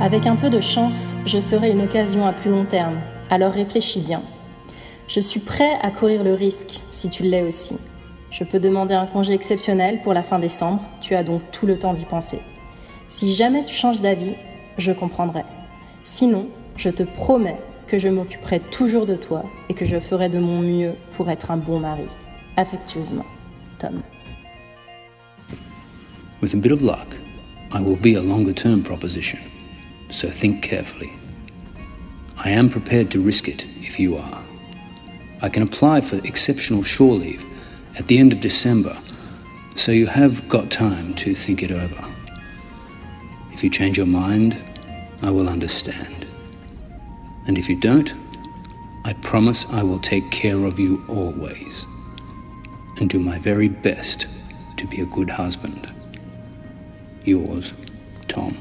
Avec un peu de chance, je serai une occasion à plus long terme, alors réfléchis bien. Je suis prêt à courir le risque, si tu l'es aussi. Je peux demander un congé exceptionnel pour la fin décembre, tu as donc tout le temps d'y penser. Si jamais tu changes d'avis, je comprendrai. Sinon, je te promets que je m'occuperai toujours de toi et que je ferai de mon mieux pour être un bon mari. Affectueusement, With a bit of luck, I will be a longer term proposition, so think carefully. I am prepared to risk it if you are. I can apply for exceptional shore leave at the end of December, so you have got time to think it over. If you change your mind, I will understand. And if you don't, I promise I will take care of you always and do my very best to be a good husband. Yours, Tom.